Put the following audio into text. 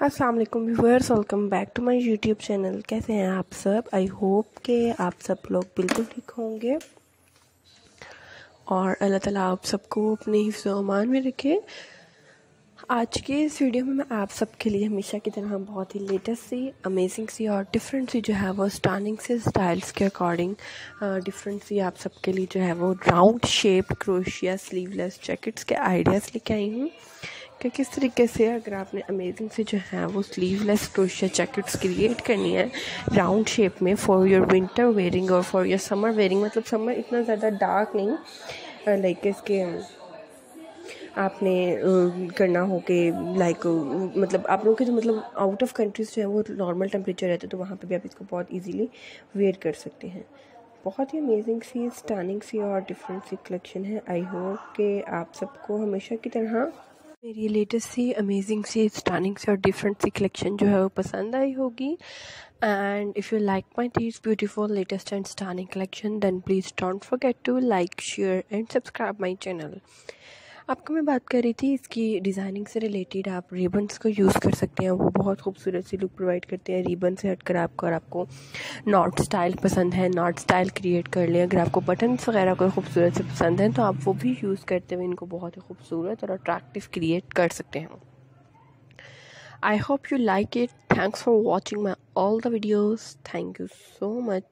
अस्सलाम वालेकुम viewers welcome back to my YouTube channel कैसे हैं आप सब? आई होप के आप सब लोग बिल्कुल ठीक होंगे। और अल्लाह ताला आप सबको अपने हिफ्ज़ अमान में रखे। आज के इस वीडियो में मैं आप सबके लिए हमेशा की तरह बहुत ही लेटेस्ट सी अमेजिंग सी और डिफरेंट सी जो है वो स्टानिंग से स्टाइल्स के अकॉर्डिंग डिफरेंट सी आप सबके लिए जो है वो राउंड शेप क्रोशिया स्लीवलेस जैकेट्स के आइडियाज़ लेके आई हूँ। कि किस तरीके से अगर आपने अमेजिंग से जो है वो स्लीवलेस क्रोशिया जैकेट्स क्रिएट करनी है राउंड शेप में फॉर योर विंटर वेयरिंग और फॉर योर समर वेयरिंग मतलब समर इतना ज़्यादा डार्क नहीं लाइक इसके, आपने करना हो कि लाइक मतलब आप लोगों के जो मतलब आउट ऑफ़ कंट्रीज़ जो है वो नॉर्मल टेम्परेचर रहते हैं तो वहाँ पे भी आप इसको बहुत इजीली वेयर कर सकते हैं। बहुत ही अमेजिंग सी स्टानिंग सी और डिफरेंट सी कलेक्शन है। आई होप कि आप सबको हमेशा की तरह मेरी लेटेस्ट सी अमेजिंग सी स्टानिंग सी और डिफरेंट सी कलेक्शन जो है वो पसंद आई होगी। And if you like my these beautiful latest and stunning collection then please don't forget to like share and subscribe my channel आपको मैं बात कर रही थी इसकी डिज़ाइनिंग से रिलेटेड आप रिबन्स को यूज़ कर सकते हैं। वो बहुत खूबसूरत सी लुक प्रोवाइड करते हैं। रिबन से हटकर आपको और आपको नॉट स्टाइल पसंद है। नॉट स्टाइल क्रिएट कर लें। अगर आपको बटन्स वगैरह कोई खूबसूरत से पसंद है तो आप वो भी यूज़ करते हुए इनको बहुत ही खूबसूरत और अट्रैक्टिव क्रिएट कर सकते हैं। I hope you like it thanks for watching my all the videos thank you so much